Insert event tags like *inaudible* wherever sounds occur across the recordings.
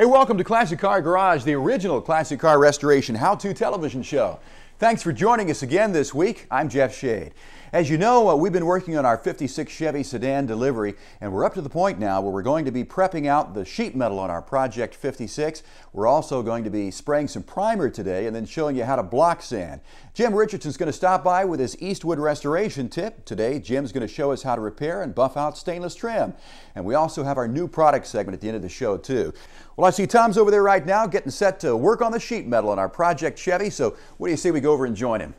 Hey, welcome to Classic Car Garage, the original classic car restoration how-to television show. Thanks for joining us again this week. I'm Jeff Shade. As you know, uh, we've been working on our 56 Chevy sedan delivery, and we're up to the point now where we're going to be prepping out the sheet metal on our Project 56. We're also going to be spraying some primer today and then showing you how to block sand. Jim Richardson's going to stop by with his Eastwood restoration tip. Today, Jim's going to show us how to repair and buff out stainless trim. And we also have our new product segment at the end of the show, too. Well, I see Tom's over there right now getting set to work on the sheet metal on our Project Chevy, so what do you say we go over and join him?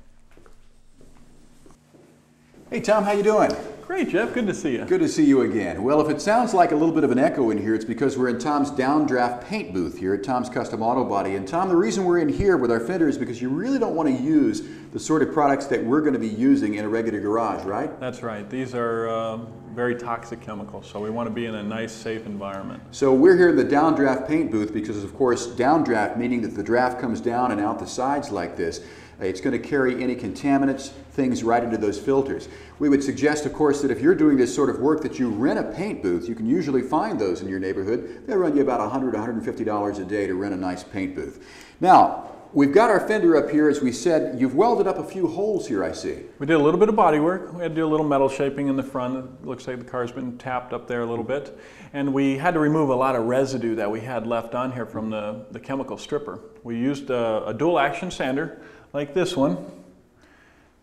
Hey Tom, how you doing? Great, Jeff. Good to see you. Good to see you again. Well, if it sounds like a little bit of an echo in here, it's because we're in Tom's downdraft paint booth here at Tom's Custom Auto Body. And Tom, the reason we're in here with our fender is because you really don't want to use the sort of products that we're going to be using in a regular garage, right? That's right. These are uh, very toxic chemicals, so we want to be in a nice, safe environment. So we're here in the downdraft paint booth because, of course, downdraft meaning that the draft comes down and out the sides like this. It's going to carry any contaminants, things right into those filters. We would suggest, of course, that if you're doing this sort of work that you rent a paint booth, you can usually find those in your neighborhood. They run you about $100, $150 a day to rent a nice paint booth. Now, We've got our fender up here, as we said. You've welded up a few holes here, I see. We did a little bit of body work. We had to do a little metal shaping in the front. It looks like the car's been tapped up there a little bit. And we had to remove a lot of residue that we had left on here from the, the chemical stripper. We used a, a dual action sander like this one.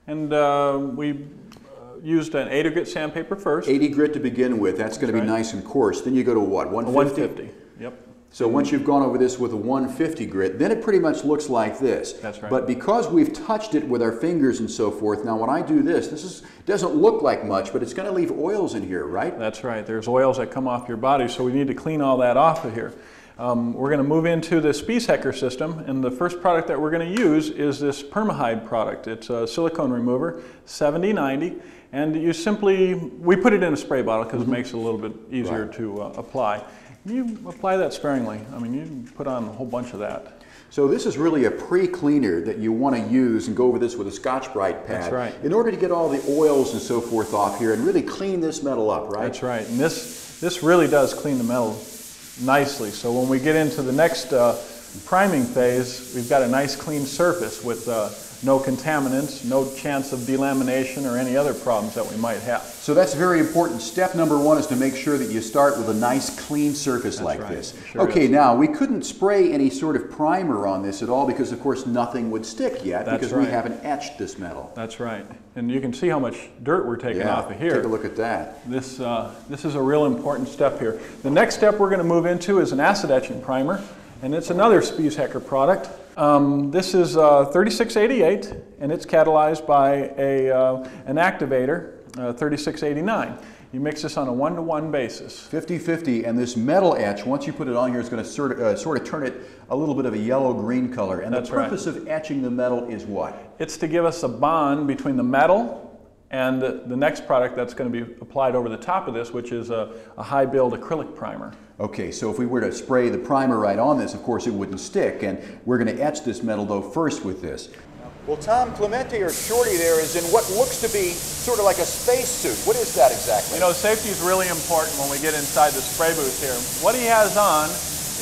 And uh, we uh, used an 80 grit sandpaper first. 80 grit to begin with. That's, That's going to be nice and coarse. Then you go to what, 150? 150, yep. So once you've gone over this with a 150 grit, then it pretty much looks like this. That's right. But because we've touched it with our fingers and so forth, now when I do this, this is, doesn't look like much, but it's going to leave oils in here, right? That's right. There's oils that come off your body, so we need to clean all that off of here. Um, we're going to move into the Spies Hecker system, and the first product that we're going to use is this Permahyd product. It's a silicone remover, 7090, and you simply, we put it in a spray bottle because mm -hmm. it makes it a little bit easier right. to uh, apply. You apply that sparingly. I mean, you put on a whole bunch of that. So this is really a pre-cleaner that you want to use and go over this with a Scotch-Brite pad. That's right. In order to get all the oils and so forth off here and really clean this metal up, right? That's right. And this, this really does clean the metal nicely. So when we get into the next uh, priming phase, we've got a nice clean surface with uh, no contaminants, no chance of delamination or any other problems that we might have. So that's very important. Step number one is to make sure that you start with a nice clean surface that's like right. this. Sure okay, is. now we couldn't spray any sort of primer on this at all because of course nothing would stick yet that's because right. we haven't etched this metal. That's right. And you can see how much dirt we're taking yeah, off of here. take a look at that. This, uh, this is a real important step here. The next step we're going to move into is an acid etching primer and it's another Spies Hecker product. Um, this is uh, 3688, and it's catalyzed by a, uh, an activator, uh, 3689. You mix this on a one-to-one -one basis. 50-50, and this metal etch, once you put it on here, is going to sort of, uh, sort of turn it a little bit of a yellow-green color. And That's the purpose right. of etching the metal is what? It's to give us a bond between the metal and the next product that's going to be applied over the top of this, which is a, a, high build acrylic primer. Okay, so if we were to spray the primer right on this, of course it wouldn't stick, and we're going to etch this metal though first with this. Well, Tom Clemente or Shorty there is in what looks to be sort of like a space suit. What is that exactly? You know, safety is really important when we get inside the spray booth here. What he has on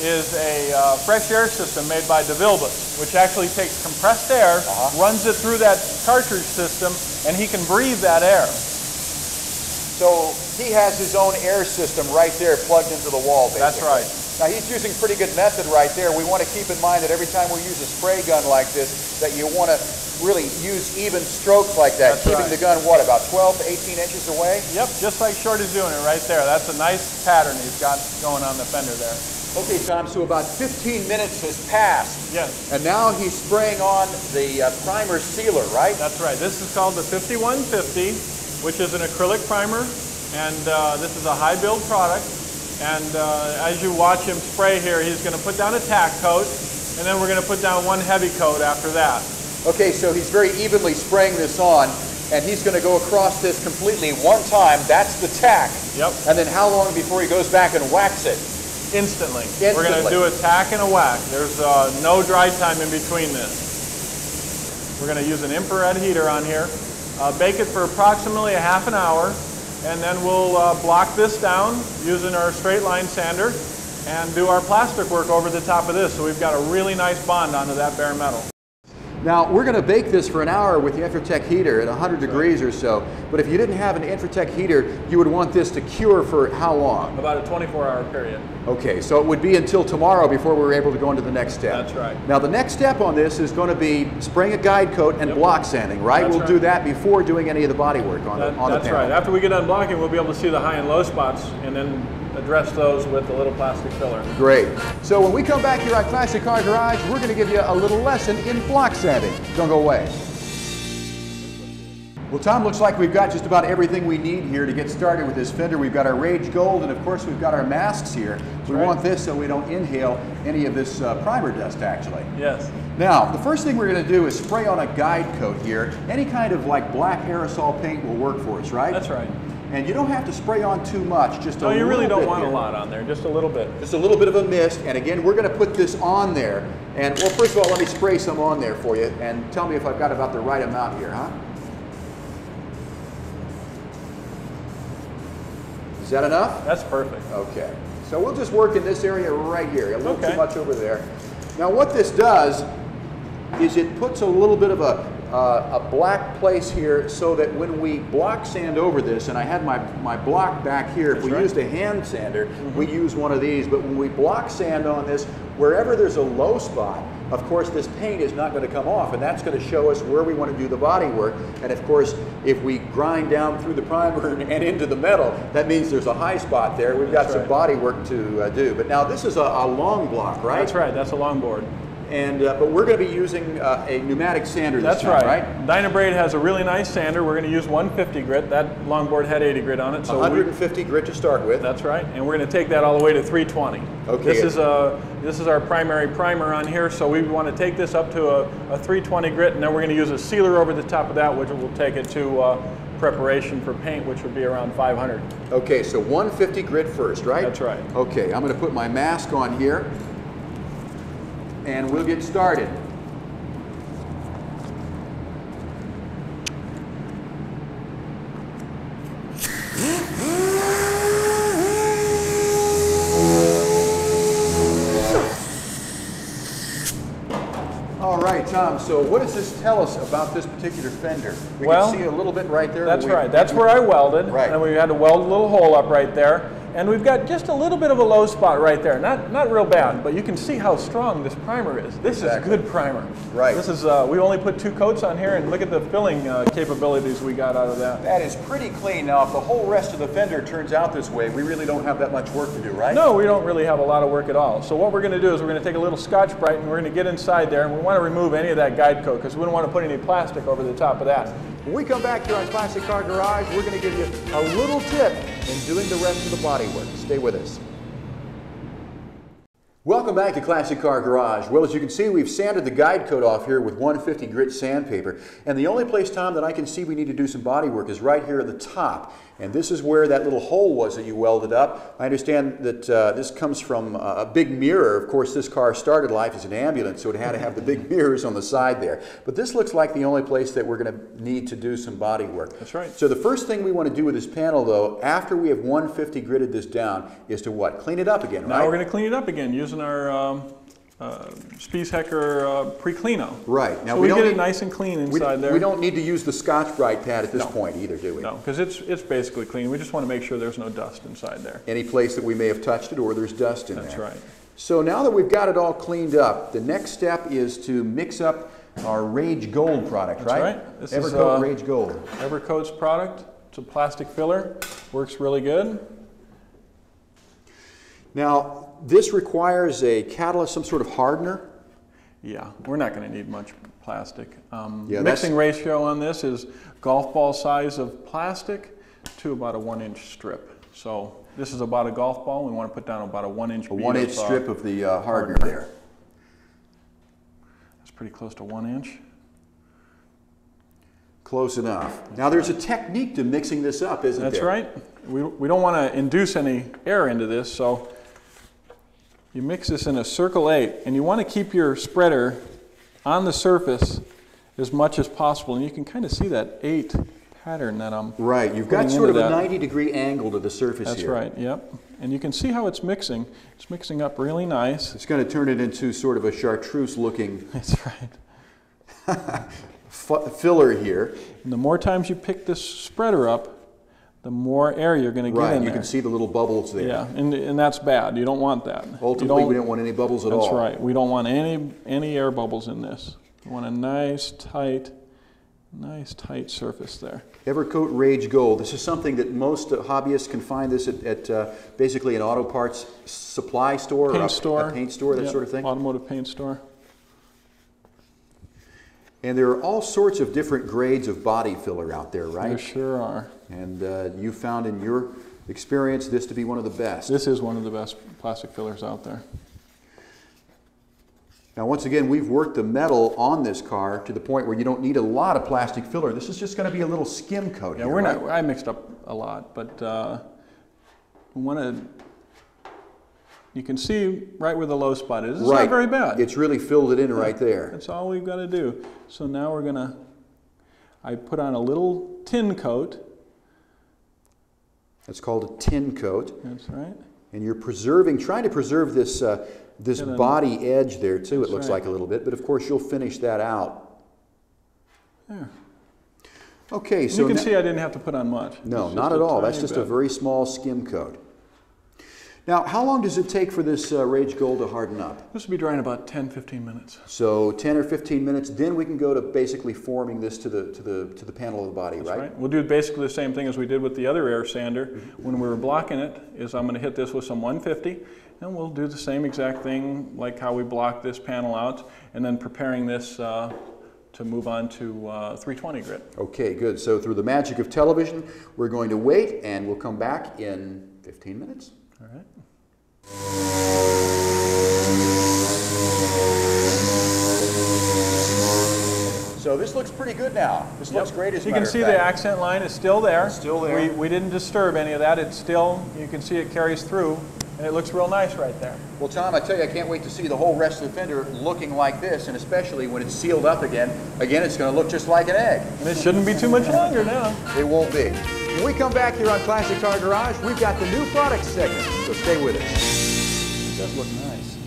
is a uh, fresh air system made by DeVilbiss, which actually takes compressed air, uh -huh. runs it through that cartridge system, and he can breathe that air. So he has his own air system right there plugged into the wall, basically. That's right. Now he's using pretty good method right there. We want to keep in mind that every time we use a spray gun like this, that you want to really use even strokes like that, That's keeping right. the gun, what, about 12 to 18 inches away? Yep, just like Shorty's doing it right there. That's a nice pattern he's got going on the fender there. Okay, Tom, so about 15 minutes has passed. Yes. And now he's spraying on the uh, primer sealer, right? That's right. This is called the 5150, which is an acrylic primer, and uh, this is a high build product. And uh, as you watch him spray here, he's going to put down a tack coat, and then we're going to put down one heavy coat after that. Okay, so he's very evenly spraying this on, and he's going to go across this completely one time. That's the tack. Yep. And then how long before he goes back and whacks it? Instantly. Instantly. We're going to do a tack and a whack. There's uh, no dry time in between this. We're going to use an infrared heater on here. Uh, bake it for approximately a half an hour, and then we'll uh, block this down using our straight line sander. and do our plastic work over the top of this. So we've got a really nice bond onto that bare metal. Now, we're going to bake this for an hour with the Infratech heater at 100 degrees or so, but if you didn't have an Infratech heater, you would want this to cure for how long? About a 24 hour period. Okay, so it would be until tomorrow before we were able to go into the next step. That's right. Now, the next step on this is going to be spraying a guide coat and Yep. block sanding, right? That's we'll right. do that before doing any of the body work on, That- the, on the that's panel. right. After we get done blocking, we'll be able to see the high and low spots and then address those with a little plastic filler. Great. So when we come back here at Classic Car Garage, we're going to give you a little lesson in block sanding. Don't go away. Well, Tom, looks like we've got just about everything we need here to get started with this fender. We've got our Rage Gold, and of course, we've got our masks here. we right. want this so we don't inhale any of this uh, primer dust, actually. Yes. Now, the first thing we're going to do is spray on a guide coat here. Any kind of like black aerosol paint will work for us, right? That's right. And you don't have to spray on too much, just a No, you really little don't bit want here. a lot on there, just a little bit. Just a little bit of a mist, and again, we're going to put this on there. And well, first of all, let me spray some on there for you, and tell me if I've got about the right amount here, huh? Is that enough? That's perfect. Okay. So we'll just work in this area right here, a little Okay. too much over there. Now, what this does is it puts a little bit of a, uh, a black place here so that when we block sand over this, and I had my, my block back here, if we right. used a hand sander, we use one of these, but when we block sand on this, wherever there's a low spot, of course this paint is not going to come off, and that's going to show us where we want to do the body work. And of course, if we grind down through the primer *laughs* and into the metal, that means there's a high spot there. We've got That's some right. body work to uh, do. But now this is a, a long block, right? That's right. That's a longboard. And uh, but we're going to be using uh, a pneumatic sander this That's time, right. right? Dynabrade has a really nice sander. We're going to use 150 grit. That longboard had 80 grit on it. So we, 150 grit to start with. that's right. And we're going to take that all the way to 320. Okay. This is a this is our primary primer on here. So we want to take this up to a, a 320 grit, and then we're going to use a sealer over the top of that, which will take it to uh, preparation for paint, which would be around 500. Okay, so 150 grit first, right? That's right. Okay, I'm going to put my mask on here, and we'll get started. All right, Tom. So, what does this tell us about this particular fender? We Well, can see a little bit right there. That's We- right. That's where I welded. Right. And we had to weld a little hole up right there. And we've got just a little bit of a low spot right there. Not not real bad, but you can see how strong this primer is. This Exactly. is good primer. Right. This is uh, we only put two coats on here, and look at the filling uh, capabilities we got out of that. That is pretty clean. Now, if the whole rest of the fender turns out this way, we really don't have that much work to do, right? No, we don't really have a lot of work at all. So what we're going to do is we're going to take a little Scotch Brite and we're going to get inside there, and we want to remove any of that guide coat because we don't want to put any plastic over the top of that. When we come back here on Classic Car Garage, we're going to give you a little tip in doing the rest of the body work. Stay with us. Welcome back to Classic Car Garage. Well, as you can see, we've sanded the guide coat off here with 150 grit sandpaper. And the only place, Tom, that I can see we need to do some body work is right here at the top. And this is where that little hole was that you welded up. I understand that uh, this comes from uh, a big mirror. Of course, this car started life as an ambulance, so it had to have the big *laughs* mirrors on the side there. But this looks like the only place that we're going to need to do some body work. That's right. So the first thing we want to do with this panel, though, after we have 150 gridded this down, is to what? Clean it up again, Now right? we're going to clean it up again using our um, uh, Spies Hecker uh, Pre-Cleano. Right. Now so we we, get need- it nice and clean We, inside there. we don't need to use the Scotch Brite pad at this No. point either, do we? No, because it's it's basically clean. We just want to make sure there's no dust inside there. Any place that we may have touched it or there's dust in That's there. right. So now that we've got it all cleaned up, the next step is to mix up our Rage Gold product, That's right? right. This is, Evercoat uh, Rage Gold. Evercoat's product. It's a plastic filler. Works really good. Now, this requires a catalyst, some sort of hardener. Yeah, we're not going to need much plastic. Um, Yeah, mixing ratio on this is golf ball size of plastic to about a one inch strip. So this is about a golf ball. We want to put down about a one inch. A one inch strip of the uh, hardener there. That's pretty close to one inch. Close enough. Now, there's a technique to mixing this up, isn't That's there? right. We, we don't want to induce any air into this, so you mix this in a circle eight, and you want to keep your spreader on the surface as much as possible. And you can kind of see that eight pattern that I'm Right, you've got sort of into a 90 degree angle to the surface That's here. right, yep. And you can see how it's mixing. It's mixing up really nice. It's going to turn it into sort of a chartreuse looking *laughs* That's right. *laughs* filler here. And the more times you pick this spreader up, the more air you're going to get Right, in you there. can see the little bubbles there. Yeah, and, and that's bad. You don't want that. Ultimately, we don't want any bubbles at all. That's right. We don't want any any air bubbles in this. We want a nice tight, nice tight surface there. Evercoat Rage Gold. This is something that most uh, hobbyists can find this at, at uh, basically an auto parts supply store or Paint a, store. a paint store, that Yep, sort of thing. Automotive paint store. And there are all sorts of different grades of body filler out there, right? There sure are. And uh, you found in your experience this to be one of the best. This is one of the best plastic fillers out there. Now, once again, we've worked the metal on this car to the point where you don't need a lot of plastic filler. This is just going to be a little skim coat Yeah, here, we're right? not. I mixed up a lot, but uh, we want to. You can see right where the low spot is. It's right. not very bad. It's really filled it in right there. That's all we've got to do. So now we're gonna. I put on a little tin coat. It's called a tin coat. That's right. And you're preserving, trying to preserve this, uh, this body edge there too, it looks right. like a little bit. But of course, you'll finish that out. There. Okay, so you can see I didn't have to put on much. no, not at all. That's just a very small skim coat. Now, how long does it take for this uh, Rage Gold to harden up? This will be dry in about 10, 15 minutes. So 10 or 15 minutes, then we can go to basically forming this to the, to the, to the panel of the body, That's right? right. We'll do basically the same thing as we did with the other air sander. When we were blocking it, is I'm going to hit this with some 150, and we'll do the same exact thing like how we blocked this panel out, and then preparing this uh, to move on to uh, 320 grit. Okay, good. So through the magic of television, we're going to wait and we'll come back in 15 minutes. All right. So this looks pretty good now. This looks great as You can see the accent line is still there. still there. We, we didn't disturb any of that. It's still, you can see it carries through, and it looks real nice right there. Well, Tom, I tell you, I can't wait to see the whole rest of the fender looking like this, and especially when it's sealed up again. Again, it's going to look just like an egg. And it shouldn't be too much longer now. It won't be. When we come back here on Classic Car Garage, we've got the new products segment, so stay with us. It does look nice.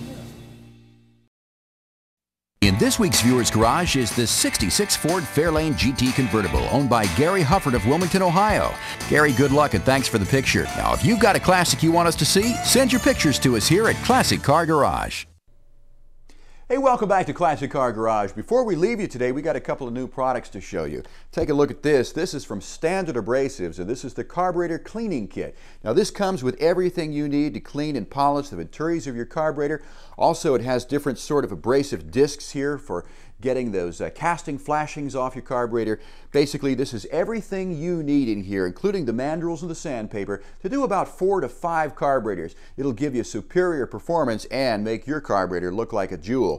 In this week's Viewers Garage is the 66 Ford Fairlane GT convertible owned by Gary Hufford of Wilmington, Ohio. Gary, good luck and thanks for the picture. Now, if you've got a classic you want us to see, send your pictures to us here at Classic Car Garage. Hey, welcome back to Classic Car Garage. Before we leave you today, we got a couple of new products to show you. Take a look at this. This is from Standard Abrasives, and this is the carburetor cleaning kit. Now, this comes with everything you need to clean and polish the venturis of your carburetor. Also, it has different sort of abrasive discs here for getting those uh, casting flashings off your carburetor. Basically, this is everything you need in here, including the mandrels and the sandpaper, to do about four to five carburetors. It'll give you superior performance and make your carburetor look like a jewel.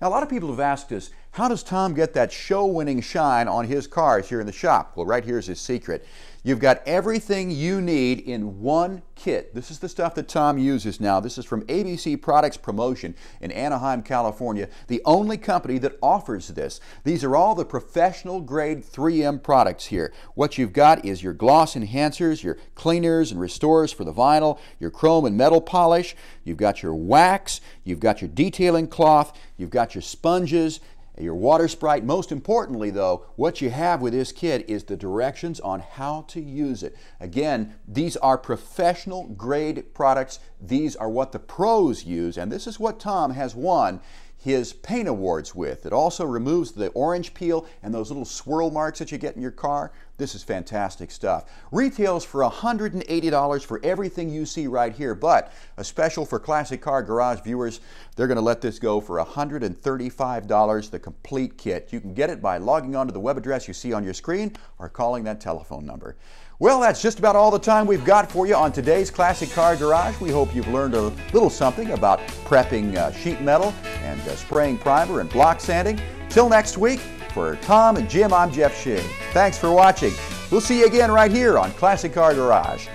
Now, a lot of people have asked us, how does Tom get that show-winning shine on his cars here in the shop? Well, right here's his secret. You've got everything you need in one kit. This is the stuff that Tom uses now. This is from ABC Products Promotion in Anaheim, California, the only company that offers this. These are all the professional grade 3M products here. What you've got is your gloss enhancers, your cleaners and restorers for the vinyl, your chrome and metal polish, you've got your wax, you've got your detailing cloth, you've got your sponges, your water sprite. Most importantly, though, what you have with this kit is the directions on how to use it. Again, these are professional grade products. These are what the pros use, and this is what Tom has won his paint awards with. It also removes the orange peel and those little swirl marks that you get in your car. This is fantastic stuff. Retails for $180 for everything you see right here, but a special for Classic Car Garage viewers, they're going to let this go for $135, the complete kit. You can get it by logging onto the web address you see on your screen or calling that telephone number. Well, that's just about all the time we've got for you on today's Classic Car Garage. We hope you've learned a little something about prepping uh, sheet metal and uh, spraying primer and block sanding. Till next week, for Tom and Jim, I'm Jeff Shea. Thanks for watching. We'll see you again right here on Classic Car Garage.